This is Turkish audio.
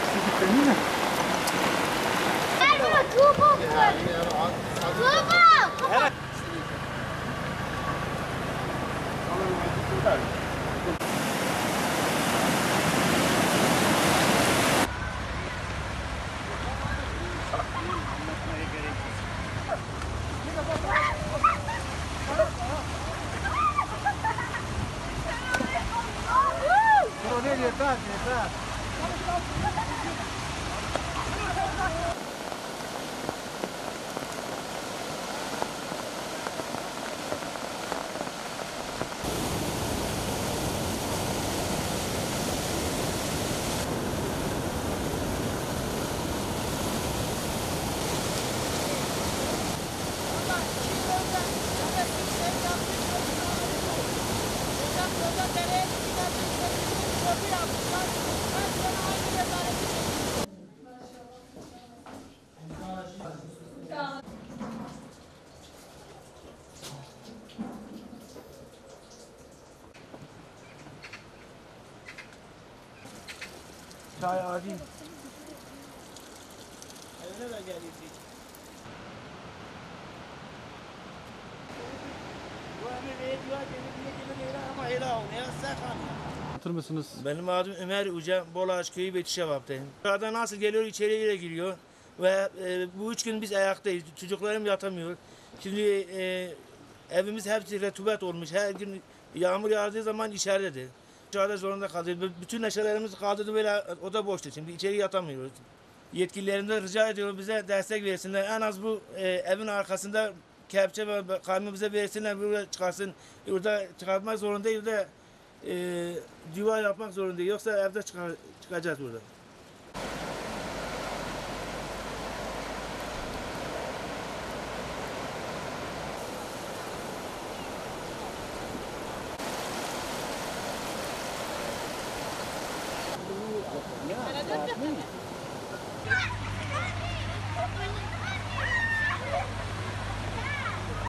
Vitamine. Nein, guck mal, Turbo. Turbo, guck mal. Нет, нет, нет, нет. 頑張れ! Çay adi. Evine de geliyorsun. Bu emir veriyor, geliyor, geliyor, ama helal olsun. Ya Otur musunuz? Benim adım Ömer Uca, Bolaç Köyü Betişevap'tayım. Burada nasıl geliyor, içeriye giriyor. Ve e, bu üç gün biz ayaktayız. Çocuklarım yatamıyor. Şimdi e, evimiz hepsi retubet olmuş. Her gün yağmur yağdığı zaman içeridedir. Dışarıda zorunda kalıyor. Bütün neşelerimiz kaldırdı böyle oda boştu. Şimdi içeri yatamıyoruz. Yetkililerimden rica ediyorum bize destek versinler. En az bu e, evin arkasında kepçe ve bize versinler. Burada çıkarsın. Burada çıkartmak zorundayız da e, diva yapmak zorundayız. Yoksa evde çıkar, çıkacağız burada.